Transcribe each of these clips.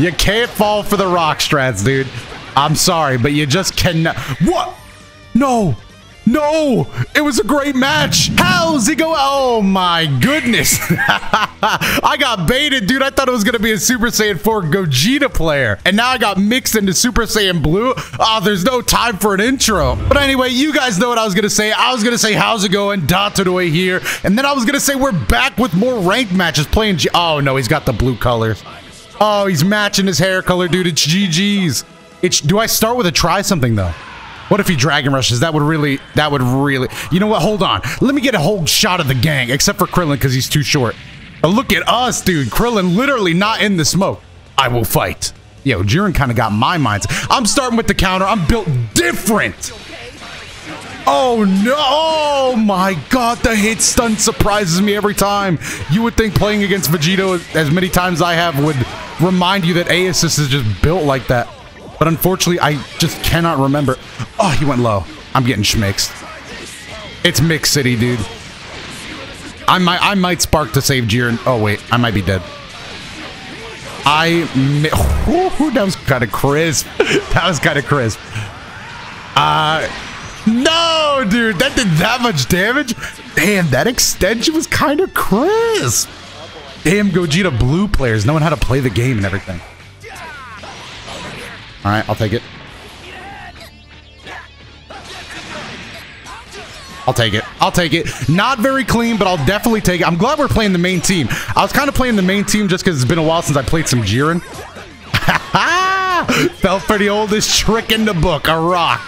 You can't fall for the rock strats, dude. I'm sorry, but you just cannot. What? No. No, it was a great match. How's he go? Oh my goodness. I got baited, dude. I thought it was going to be a Super Saiyan 4 Gogeta player. And now I got mixed into Super Saiyan Blue. Oh, there's no time for an intro. But anyway, you guys know what I was going to say. I was going to say, how's it going? Dotodoya here. And then I was going to say, we're back with more ranked matches playing G Oh, no, he's got the blue colors. Oh, he's matching his hair color, dude. It's GG's. It's, do I start with a try something, though? What if he Dragon Rushes? That would really, that would really, you know what? Hold on. Let me get a whole shot of the gang, except for Krillin because he's too short. But look at us, dude. Krillin literally not in the smoke. I will fight. Yo, Jiren kind of got my minds. I'm starting with the counter. I'm built different. Oh no! Oh my god, the hit stun surprises me every time. You would think playing against Vegito as many times I have would remind you that A assist is just built like that. But unfortunately, I just cannot remember. Oh, he went low. I'm getting schmixed. It's Mix City, dude. I might, I might spark to save Jiren. Oh wait, I might be dead. I, ooh, that was kind of crisp. that was kind of crisp. Uh, no, dude, that did that much damage. Damn, that extension was kind of crisp. Damn, Gogeta Blue players knowing how to play the game and everything. All right, I'll take it. I'll take it. I'll take it. Not very clean, but I'll definitely take it. I'm glad we're playing the main team. I was kind of playing the main team just because it's been a while since I played some Jiren. Felt for the oldest trick in the book, a rock.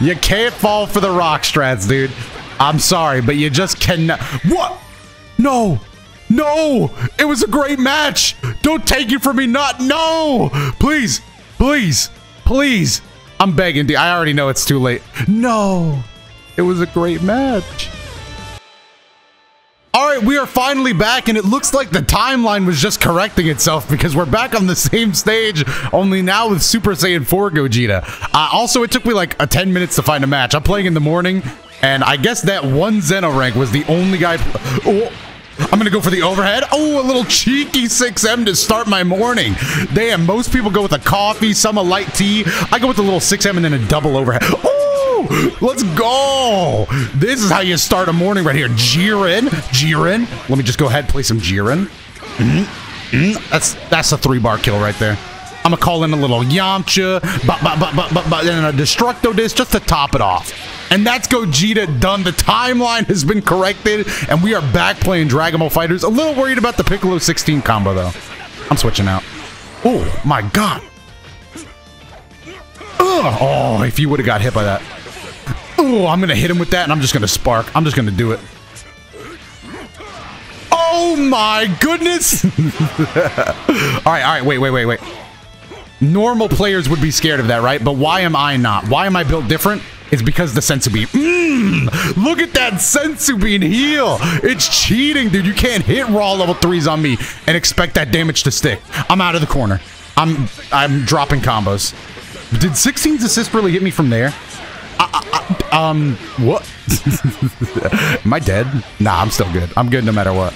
You can't fall for the rock strats, dude. I'm sorry, but you just cannot. What? No. No. It was a great match. Don't take it from me. Not. No. Please. Please, please. I'm begging. I already know it's too late. No, it was a great match. All right, we are finally back, and it looks like the timeline was just correcting itself because we're back on the same stage, only now with Super Saiyan 4 Gogeta. Uh, also, it took me like a 10 minutes to find a match. I'm playing in the morning, and I guess that one Zen-oh rank was the only guy... Oh. I'm gonna go for the overhead. Oh, a little cheeky 6M to start my morning. Damn, most people go with a coffee, some a light tea. I go with a little 6M and then a double overhead. Oh, let's go. This is how you start a morning right here. Jiren, Jiren. Let me just go ahead play some Jiren. Mm -hmm. That's that's a three bar kill right there. I'm gonna call in a little Yamcha, but but but but but and a Destructo Disc just to top it off. And that's Gogeta done. The timeline has been corrected, and we are back playing Dragon Ball FighterZ. A little worried about the Piccolo 16 combo, though. I'm switching out. Oh, my God. Ugh. Oh, if you would have got hit by that. Oh, I'm to hit him with that, and I'm just to spark. I'm just to do it. Oh, my goodness. all right, all right. Wait, wait, wait, wait. Normal players would be scared of that, right? But why am I not? Why am I built different? It's because the Senzu Bean. Mmm! Look at that Senzu Bean heal! It's cheating, dude. You can't hit raw level 3s on me and expect that damage to stick. I'm out of the corner. I'm I'm dropping combos. Did 16's assist really hit me from there? I, I, um, what? Am I dead? Nah, I'm still good. I'm good no matter what.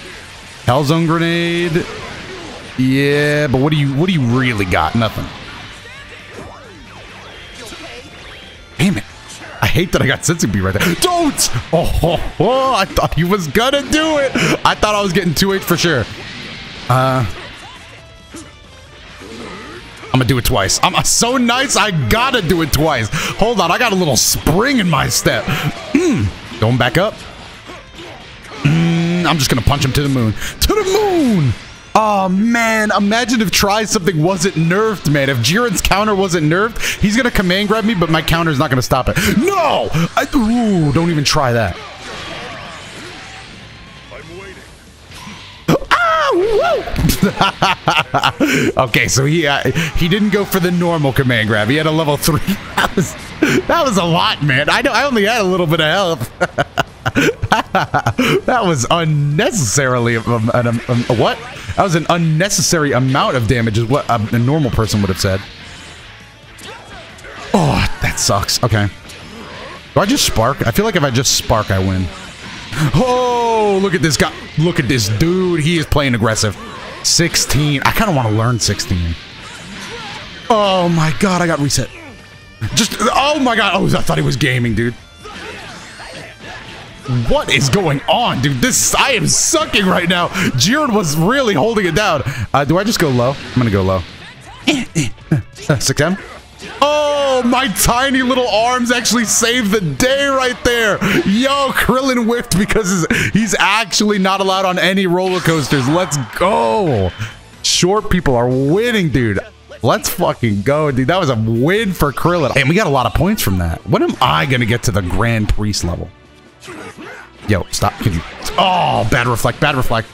Hellzone grenade. Yeah, but what do you what do you really got? Nothing. Damn it. I hate that I got Bean right there. Don't! Oh, oh, oh, I thought he was gonna do it. I thought I was getting 2H for sure. Uh, I'm gonna do it twice. I'm so nice, I gotta do it twice. Hold on, I got a little spring in my step. Mm. Going back up. Mm, I'm just gonna punch him to the moon. To the moon! Oh man, imagine if try something wasn't nerfed, man. If Jiren's counter wasn't nerfed, he's gonna command grab me, but my counter's not gonna stop it. No! I, ooh, don't even try that. Ah, okay, so he uh, he didn't go for the normal command grab. He had a level three. That was that was a lot, man. I know I only had a little bit of health. that was unnecessarily um, um, um, what? That was an unnecessary amount of damage, is what a, a normal person would have said. Oh, that sucks. Okay. Do I just spark? I feel like if I just spark, I win. Oh, look at this guy. Look at this dude. He is playing aggressive. 16. I kind of want to learn 16. Oh my god, I got reset. Just, oh my god. Oh, I thought he was gaming, dude. What is going on, dude? This, I am sucking right now. Jiren was really holding it down. Uh, do I just go low? I'm gonna go low. 6M? Oh, my tiny little arms actually saved the day right there. Yo, Krillin whiffed because he's actually not allowed on any roller coasters. Let's go. Short people are winning, dude. Let's fucking go, dude. That was a win for Krillin. And we got a lot of points from that. When am I going to get to the Grand Priest level? Yo, stop. Can you? Oh, bad reflect, bad reflect.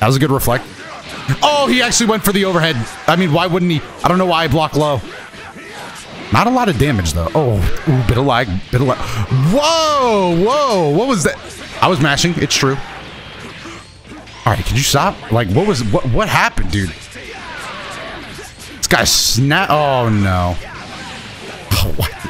That was a good reflect. Oh, he actually went for the overhead. I mean, why wouldn't he? I don't know why I block low. Not a lot of damage, though. Oh, ooh, bit of lag, bit of lag. Whoa, whoa, what was that? I was mashing, it's true. All right, can you stop? Like, what was, what, what happened, dude? This guy snap, oh no. Oh, what?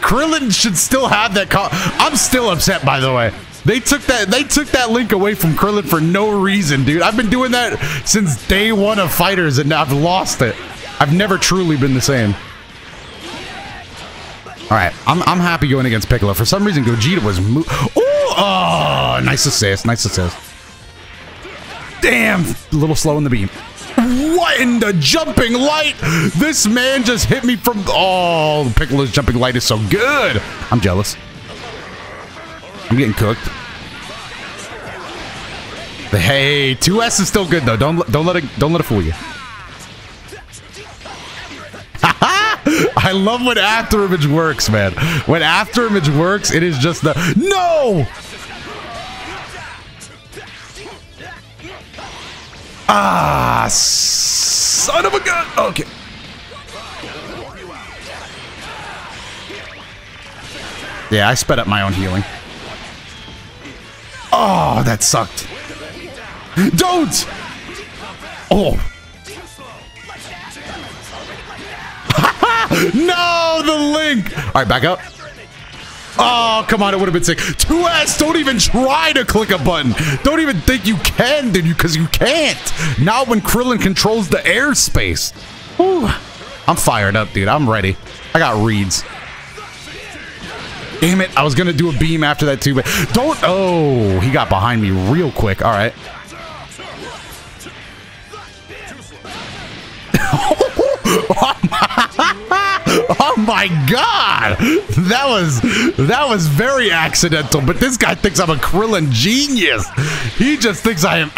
Krillin should still have that call. I'm still upset, by the way. They took that they took that link away from Krillin for no reason, dude. I've been doing that since day one of FighterZ and I've lost it. I've never truly been the same. All right, I'm, I'm happy going against Piccolo. For some reason, Gogeta was mo- oh, nice assist, nice assist. Damn, a little slow in the beam. In the jumping light? This man just hit me from... Oh, the Piccolo's jumping light is so good. I'm jealous. I'm getting cooked. Hey, 2S is still good though. Don't don't let it don't let it fool you. I love when after image works, man. When after image works, it is just the no. Ah, son of a gun. Okay. Yeah, I sped up my own healing. Oh, that sucked. Don't! Oh. no, the link! All right, back up. Oh, come on, it would have been sick. 2S, don't even try to click a button. Don't even think you can, dude, because you can't. Not when Krillin controls the airspace. Whew. I'm fired up, dude. I'm ready. I got reads. Damn it, I was going to do a beam after that too, but don't... Oh, he got behind me real quick. All right. oh my god! That was that was very accidental, but this guy thinks I'm a Krillin genius. He just thinks I am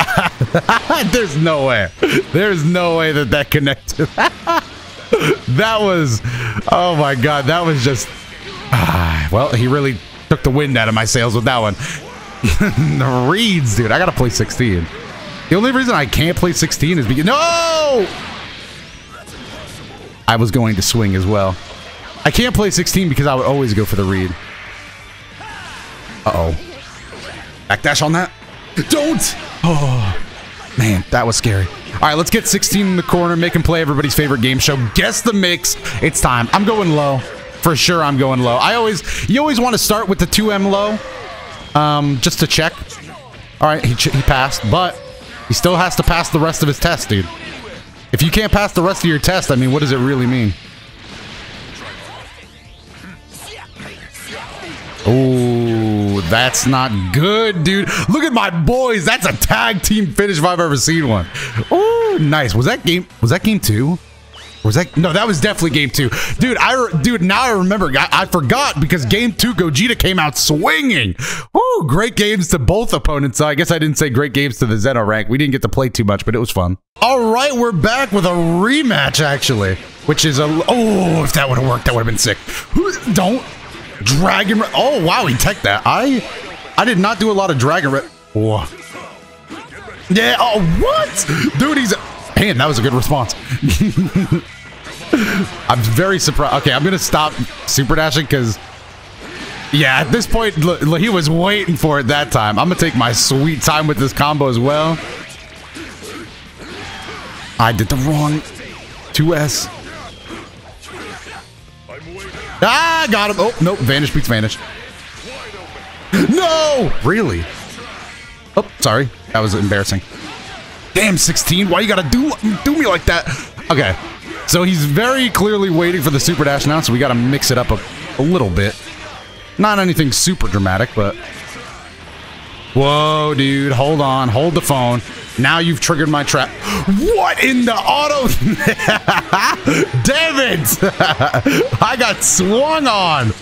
There's no way. There's no way that that connected. that was Oh my god, that was just ah, well, he really took the wind out of my sails with that one. the reads, dude. I got to play 16. The only reason I can't play 16 is because no! I was going to swing as well. I can't play 16 because I would always go for the read. Uh-oh. Backdash on that. Don't! Oh, man, that was scary. All right, let's get 16 in the corner, make him play everybody's favorite game show. Guess the mix. It's time. I'm going low. For sure, I'm going low. I always, you always want to start with the 2M low, um, just to check. All right, he, he passed, but he still has to pass the rest of his test, dude. If you can't pass the rest of your test, I mean, what does it really mean? Oh, that's not good, dude. Look at my boys. That's a tag team finish if I've ever seen one. Oh, nice. Was that game? Was that game two? Was that no? That was definitely game two, dude. I dude now I remember. I, I, forgot because game two Gogeta came out swinging. Woo! Great games to both opponents. I guess I didn't say great games to the Zen-oh rank. We didn't get to play too much, but it was fun. All right, we're back with a rematch actually, which is a oh if that would have worked, that would have been sick. Don't dragon. Oh wow, he teched that. I I did not do a lot of dragon. Oh. Yeah. Oh what, dude? He's Man, that was a good response. I'm very surprised. Okay, I'm gonna stop super dashing because, yeah, at this point, he was waiting for it that time. I'm gonna take my sweet time with this combo as well. I did the wrong 2S. Ah, got him. Oh, nope. Vanish beats Vanish. No! Really? Oh, sorry. That was embarrassing. Damn, 16. Why you gotta do do me like that? Okay. So he's very clearly waiting for the super dash now, so we gotta mix it up a, a little bit. Not anything super dramatic, but... Whoa, dude. Hold on. Hold the phone. Now you've triggered my trap. What in the auto? Damn it! I got swung on.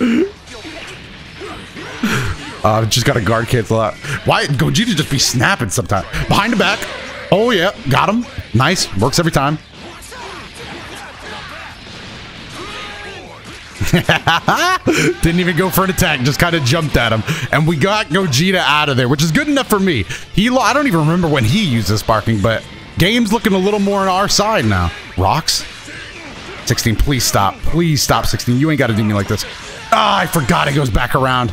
Uh, just got a guard cancel out. Why Gogeta just be snapping sometimes? Behind the back. Oh yeah, got him. Nice. Works every time. Didn't even go for an attack, just kind of jumped at him. And we got Gogeta out of there, which is good enough for me. He, I don't even remember when he used this sparking, but game's looking a little more on our side now. Rocks? 16, please stop. Please stop, 16. You ain't got to do me like this. Ah, I forgot it goes back around.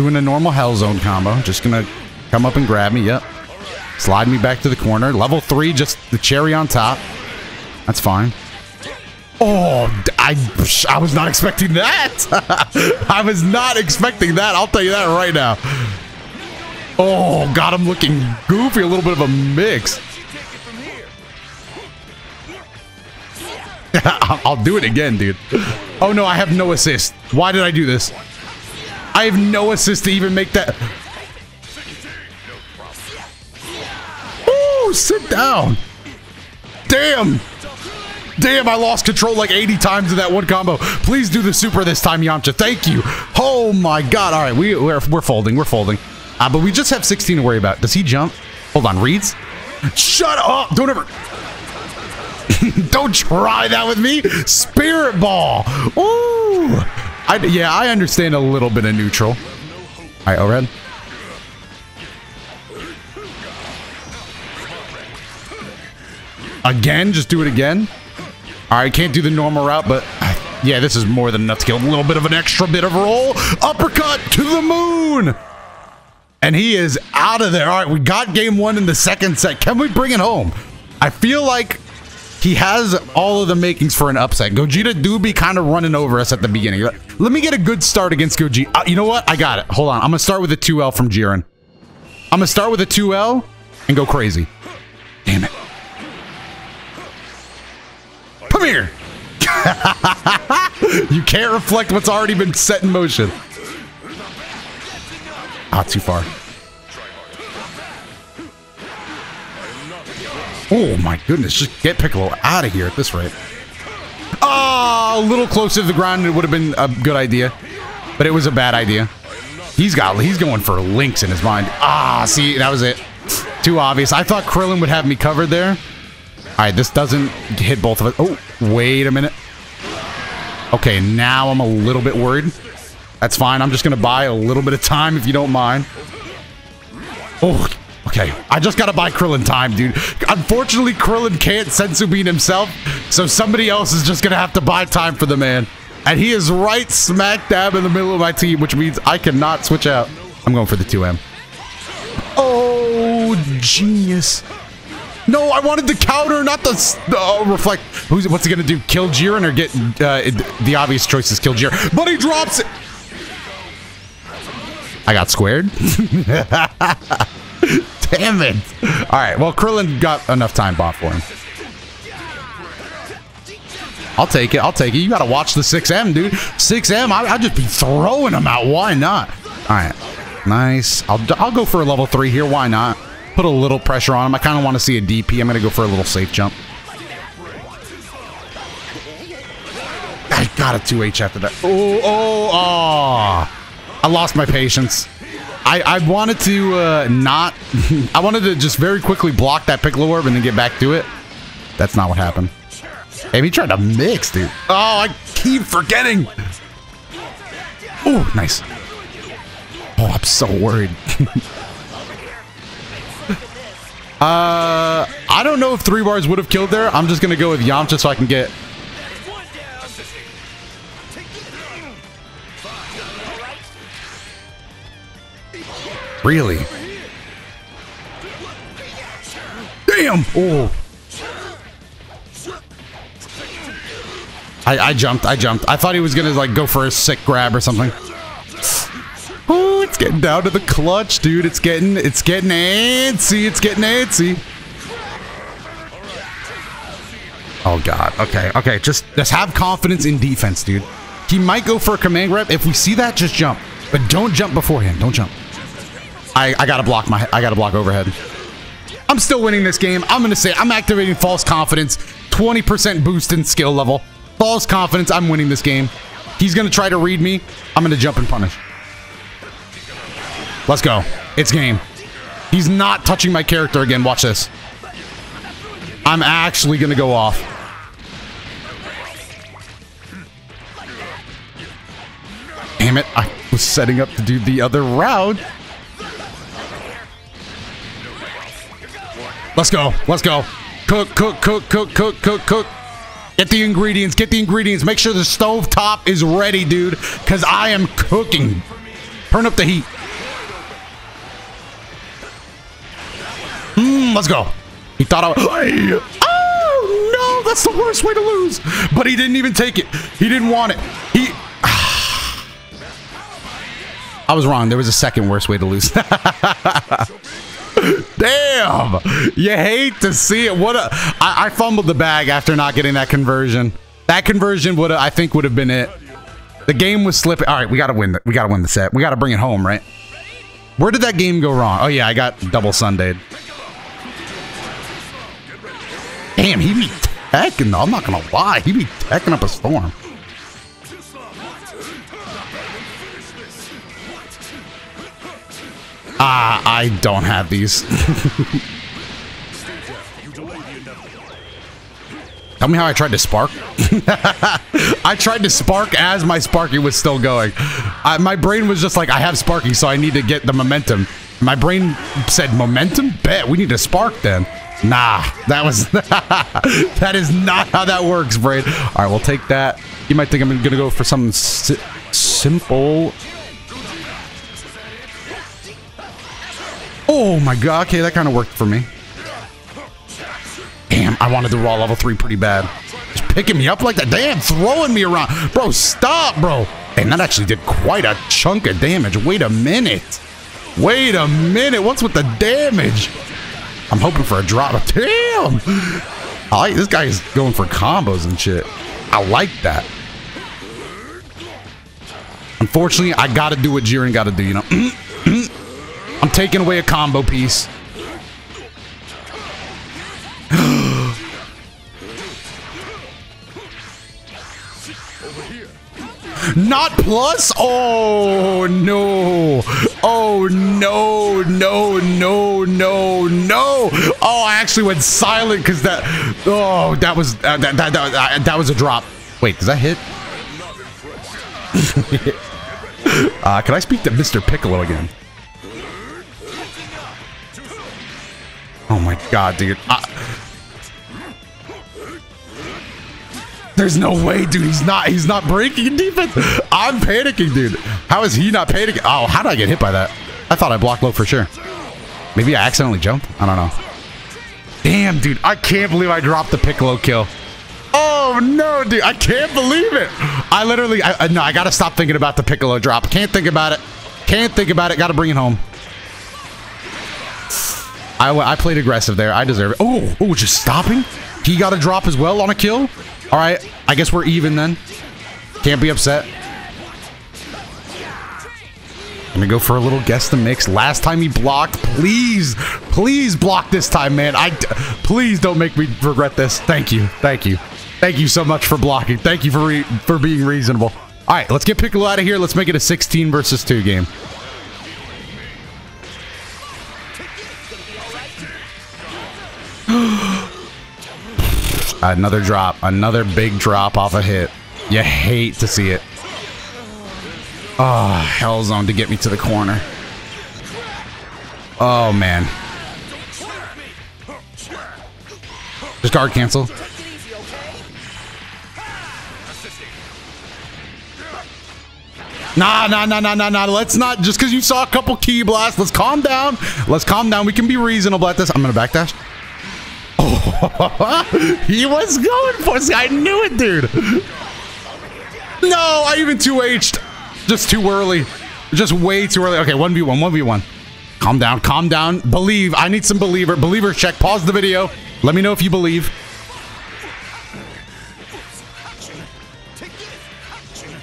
Doing a normal Hell Zone combo. Just gonna come up and grab me. Yep. Slide me back to the corner. Level three, just the cherry on top. That's fine. Oh, I, I was not expecting that. I was not expecting that. I'll tell you that right now. Oh, got him looking goofy. A little bit of a mix. I'll do it again, dude. Oh no, I have no assist. Why did I do this? I have no assist to even make that. sit down. Damn. Damn, I lost control like 80 times in that one combo. Please do the super this time, Yamcha. Thank you. Oh my god. All right, we, we're, we're folding. We're folding. Uh, but we just have 16 to worry about. Does he jump? Hold on, reads? Shut up. Don't ever... Don't try that with me. Spirit ball. Ooh. I, yeah, I understand a little bit of neutral. All right, O-Red. Again? Just do it again? Alright, can't do the normal route, but... Yeah, this is more than enough to get a little bit of an extra bit of roll. Uppercut to the moon! And he is out of there. All right, we got game one in the second set. Can we bring it home? I feel like he has all of the makings for an upset. Gogeta do be kind of running over us at the beginning. Let me get a good start against Gogeta. Uh, you know what? I got it. Hold on. I'm going to start with a 2L from Jiren. I'm going to start with a 2L and go crazy. Damn it. Come here. you can't reflect what's already been set in motion. Ah, too far. Oh my goodness, just get Piccolo out of here at this rate. Oh, a little closer to the ground, it would have been a good idea. But it was a bad idea. He's got, he's going for links in his mind. Ah, see, that was it. Too obvious. I thought Krillin would have me covered there. All right, this doesn't hit both of us. Oh, wait a minute. Okay, now I'm a little bit worried. That's fine. I'm just going to buy a little bit of time if you don't mind. Oh, okay. I just got to buy Krillin time, dude. Unfortunately, Krillin can't Senzu bean himself, so somebody else is just to have to buy time for the man. And he is right smack dab in the middle of my team, which means I cannot switch out. I'm going for the 2M. Oh, genius. No, I wanted the counter, not the uh, reflect. Who's what's he gonna do? Kill Jiren or get uh, the obvious choice is kill Jiren, but he drops it. I got squared. Damn it! All right, well Krillin got enough time bought for him. I'll take it. I'll take it. You got to watch the 6M, dude. 6M, I, I'd just be throwing them out. Why not? All right. Nice. I'll, I'll go for a level 3 here. Why not? put a little pressure on him. I kind of want to see a DP. I'm going to go for a little safe jump. I got a 2H after that. Oh, oh, oh. I lost my patience. I, I wanted to uh, not... I wanted to just very quickly block that Piccolo Orb and then get back to it. That's not what happened. Hey, he tried to mix, dude. Oh, I keep forgetting. Oh, nice. Oh, I'm so worried. Uh, I don't know if three bars would have killed there. I'm just going to go with Yamcha so I can get... Really? Damn! Oh. I, I jumped. I jumped. I thought he was to like go for a sick grab or something. Ooh, It's getting down to the clutch, dude. It's getting, it's getting antsy. It's getting antsy. Oh god. Okay. Okay. Just, just have confidence in defense, dude. He might go for a command grab. If we see that, just jump. But don't jump beforehand. Don't jump. I, I gotta block my, I gotta block overhead. I'm still winning this game. I'm gonna say I'm activating false confidence. 20% boost in skill level. False confidence. I'm winning this game. He's gonna try to read me. I'm gonna jump and punish. Let's go. It's game. He's not touching my character again. Watch this. I'm actually gonna go off. Damn it. I was setting up to do the other route. Let's go. Let's go. Cook, cook, cook, cook, cook, cook, cook. Get the ingredients. Get the ingredients. Make sure the stove top is ready, dude, because I am cooking. Turn up the heat. Mm, let's go. He thought I was... Oh, no. That's the worst way to lose. But he didn't even take it. He didn't want it. He... I was wrong. There was a second worst way to lose. Damn! You hate to see it. What a I, I fumbled the bag after not getting that conversion. That conversion would I think would have been it. The game was slipping. All right, we gotta win. The, we gotta win the set. We gotta bring it home, right? Where did that game go wrong? Oh yeah, I got double Sundayed. Damn, he be teching. I'm not gonna lie. He be teching up a storm. Ah, I don't have these. Tell me how I tried to spark. I tried to spark as my Sparky was still going. I, my brain was just like, I have Sparky, so I need to get the momentum. My brain said, momentum? Bet, we need to spark then. Nah, that was... that is not how that works, brain. All right, we'll take that. You might think I'm to go for something si simple. Oh my god, okay, that kind of worked for me. Damn, I wanted the raw level 3 pretty bad. Just picking me up like that. Damn, throwing me around. Bro, stop, bro. And that actually did quite a chunk of damage. Wait a minute. Wait a minute. What's with the damage? I'm hoping for a drop. Damn. I like this guy is going for combos and shit. I like that. Unfortunately, I gotta do what Jiren gotta do, you know? I'm taking away a combo piece. Not plus? Oh, no. Oh, no, no, no, no, no. Oh, I actually went silent because that... Oh, that was... Uh, that, that, that, uh, that was a drop. Wait, does that hit? uh, can I speak to Mr. Piccolo again? God, dude. I There's no way, dude. He's not. He's not breaking defense. I'm panicking, dude. How is he not panicking? Oh, how did I get hit by that? I thought I blocked low for sure. Maybe I accidentally jumped. I don't know. Damn, dude. I can't believe I dropped the Piccolo kill. Oh, no, dude. I can't believe it. I literally... I, uh, no, I got to stop thinking about the Piccolo drop. Can't think about it. Can't think about it. Got to bring it home. I, I played aggressive there. I deserve it. Oh, oh, just stopping? He got a drop as well on a kill? All right, I guess we're even then. Can't be upset. I'm Gonna go for a little guess the mix. Last time he blocked, please, please block this time, man. I, please don't make me regret this. Thank you, thank you, thank you so much for blocking. Thank you for for being reasonable. All right, let's get Piccolo out of here. Let's make it a 16 versus 2 game. Another drop. Another big drop off a hit. You hate to see it. Ah, oh, hell zone to get me to the corner. Oh, man. Just guard cancel. Nah, nah, nah, nah, nah, nah. Let's not, just because you saw a couple key blasts, let's calm down. Let's calm down. We can be reasonable at this. I'm going to backdash. Oh, he was going for it. I knew it, dude. No, I even 2H'd. Just too early. Just way too early. Okay, 1v1, 1v1. Calm down, calm down. Believe. I need some believer. Believer check. Pause the video. Let me know if you believe.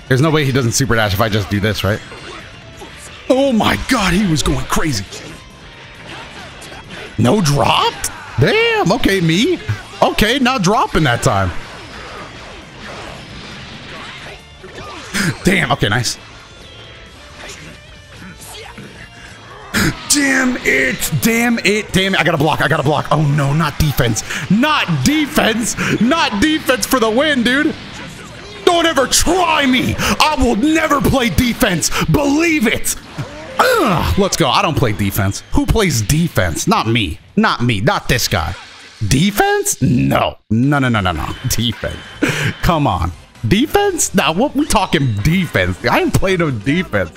There's no way he doesn't super dash if I just do this, right? Oh my god, he was going crazy. No dropped? Damn, okay, me. Okay, not dropping that time. Damn, okay, nice. Damn it! Damn it! Damn it! I gotta block. I gotta block. Oh no, not defense. Not defense! Not defense for the win, dude! Don't ever try me! I will never play defense! Believe it! Ugh, let's go. I don't play defense. Who plays defense? Not me. Not me. Not this guy. Defense? No. No, no, no, no, no. Defense. Come on. Defense? Now, what we talking defense? I ain't playing no defense.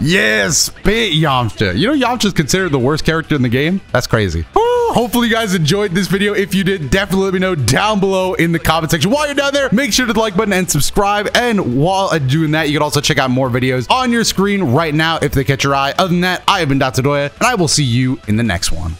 Yes, spit Yamcha. You know Yamcha's considered the worst character in the game? That's crazy. Hopefully you guys enjoyed this video. If you did, definitely let me know down below in the comment section. While you're down there, make sure to the like button and subscribe. And while doing that, you can also check out more videos on your screen right now if they catch your eye. Other than that, I have been Dotodoya, and I will see you in the next one.